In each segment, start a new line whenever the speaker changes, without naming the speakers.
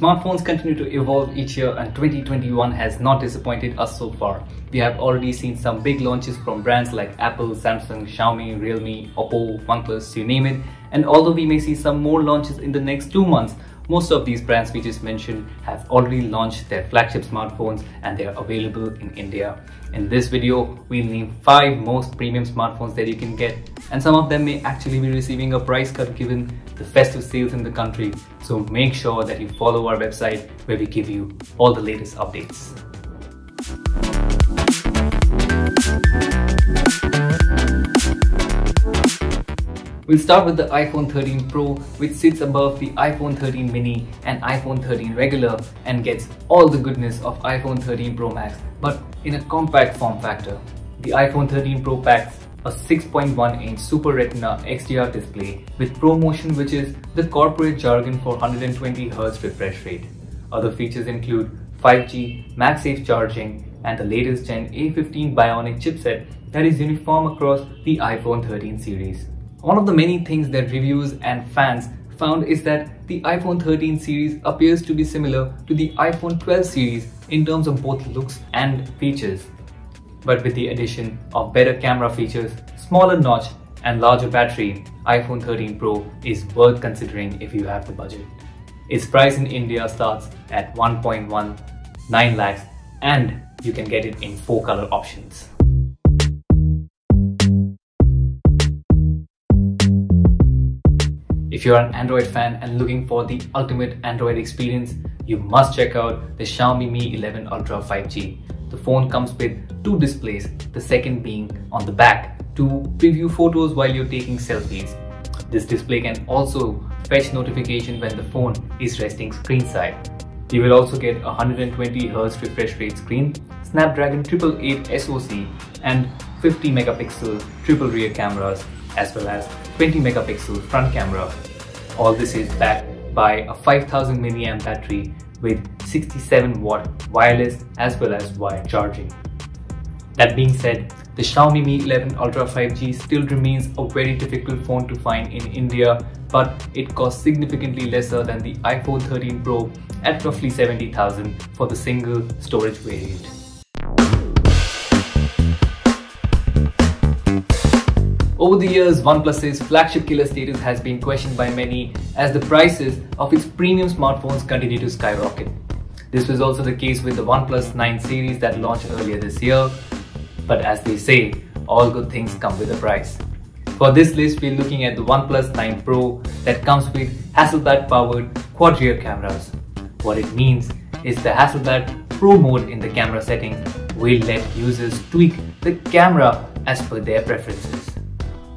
Smartphones continue to evolve each year and 2021 has not disappointed us so far. We have already seen some big launches from brands like Apple, Samsung, Xiaomi, Realme, Oppo, OnePlus, you name it. And although we may see some more launches in the next two months, most of these brands we just mentioned have already launched their flagship smartphones and they are available in India. In this video, we'll name 5 most premium smartphones that you can get and some of them may actually be receiving a price cut given the festive sales in the country. So make sure that you follow our website where we give you all the latest updates. We'll start with the iPhone 13 Pro which sits above the iPhone 13 mini and iPhone 13 regular and gets all the goodness of iPhone 13 Pro Max but in a compact form factor. The iPhone 13 Pro packs a 6.1 inch Super Retina XDR display with ProMotion which is the corporate jargon for 120Hz refresh rate. Other features include 5G, MagSafe charging and the latest Gen A15 Bionic chipset that is uniform across the iPhone 13 series. One of the many things that reviews and fans found is that the iPhone 13 series appears to be similar to the iPhone 12 series in terms of both looks and features. But with the addition of better camera features, smaller notch and larger battery, iPhone 13 Pro is worth considering if you have the budget. Its price in India starts at 1.19 lakhs and you can get it in 4 color options. If you're an Android fan and looking for the ultimate Android experience, you must check out the Xiaomi Mi 11 Ultra 5G. The phone comes with two displays, the second being on the back to preview photos while you're taking selfies. This display can also fetch notification when the phone is resting screen side. You will also get a 120Hz refresh rate screen, Snapdragon 888 SoC and 50 megapixel triple rear cameras as well as 20 megapixel front camera all this is backed by a 5000 mAh battery with 67 watt wireless as well as wired charging. That being said, the Xiaomi Mi 11 Ultra 5G still remains a very difficult phone to find in India but it costs significantly lesser than the iPhone 13 Pro at roughly 70,000 for the single storage variant. Over the years, OnePlus's flagship killer status has been questioned by many as the prices of its premium smartphones continue to skyrocket. This was also the case with the OnePlus 9 series that launched earlier this year. But as they say, all good things come with a price. For this list, we're looking at the OnePlus 9 Pro that comes with Hasselblad powered quad rear cameras. What it means is the Hasselblad Pro mode in the camera settings will let users tweak the camera as per their preferences.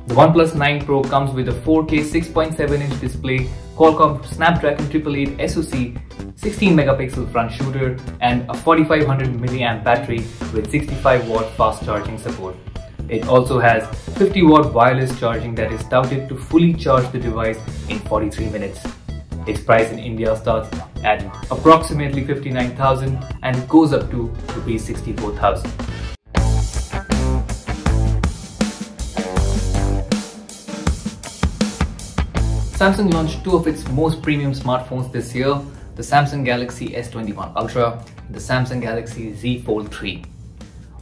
The OnePlus 9 Pro comes with a 4K 6.7-inch display, Qualcomm Snapdragon 888 SoC, 16 megapixel front shooter, and a 4500 mAh battery with 65 watt fast charging support. It also has 50 watt wireless charging that is touted to fully charge the device in 43 minutes. Its price in India starts at approximately 59,000 and goes up to rupees 64,000. Samsung launched two of its most premium smartphones this year, the Samsung Galaxy S21 Ultra and the Samsung Galaxy Z Fold 3.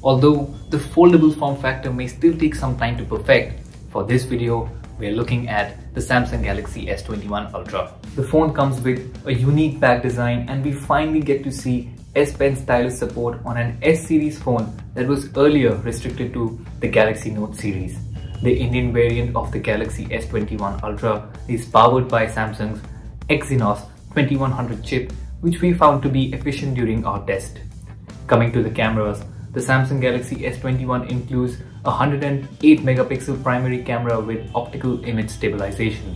Although the foldable form factor may still take some time to perfect, for this video we're looking at the Samsung Galaxy S21 Ultra. The phone comes with a unique back design and we finally get to see S Pen stylus support on an S series phone that was earlier restricted to the Galaxy Note series. The Indian variant of the Galaxy S21 Ultra is powered by Samsung's Exynos 2100 chip, which we found to be efficient during our test. Coming to the cameras, the Samsung Galaxy S21 includes a 108 megapixel primary camera with optical image stabilization.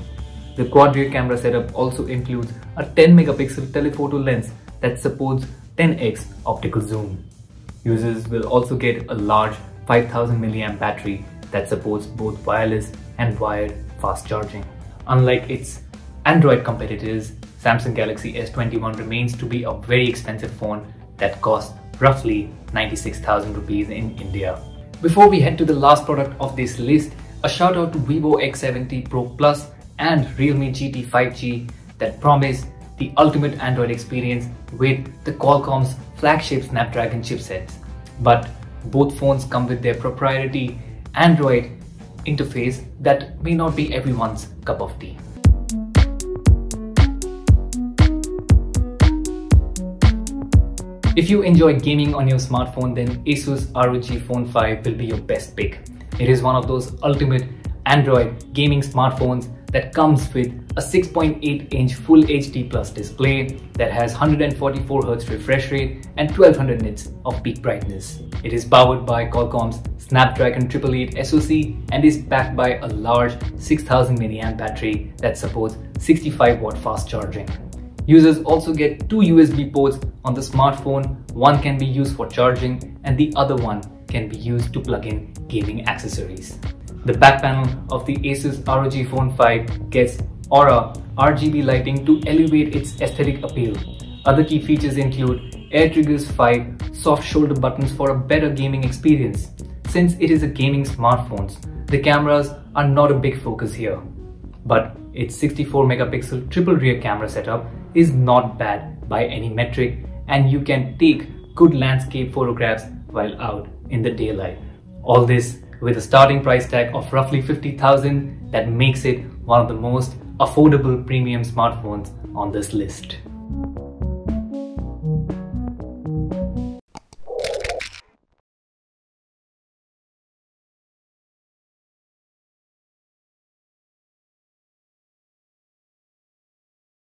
The quad rear camera setup also includes a 10 megapixel telephoto lens that supports 10x optical zoom. Users will also get a large 5000 mAh battery that supports both wireless and wired fast charging. Unlike its Android competitors, Samsung Galaxy S21 remains to be a very expensive phone that costs roughly 96,000 rupees in India. Before we head to the last product of this list, a shout out to Vivo X70 Pro Plus and Realme GT 5G that promise the ultimate Android experience with the Qualcomm's flagship Snapdragon chipsets. But both phones come with their proprietary Android interface that may not be everyone's cup of tea. If you enjoy gaming on your smartphone, then Asus ROG Phone 5 will be your best pick. It is one of those ultimate Android gaming smartphones that comes with a 6.8 inch Full HD Plus display that has 144Hz refresh rate and 1200 nits of peak brightness. It is powered by Qualcomm's Snapdragon 888 SoC and is backed by a large 6000 mAh battery that supports 65 watt fast charging. Users also get two USB ports on the smartphone. One can be used for charging and the other one can be used to plug in gaming accessories. The back panel of the Asus ROG Phone 5 gets Aura RGB lighting to elevate its aesthetic appeal. Other key features include Air Triggers 5 soft shoulder buttons for a better gaming experience. Since it is a gaming smartphone, the cameras are not a big focus here. But its 64 megapixel triple rear camera setup is not bad by any metric and you can take good landscape photographs while out in the daylight. All this with a starting price tag of roughly 50,000 that makes it one of the most affordable premium smartphones on this list.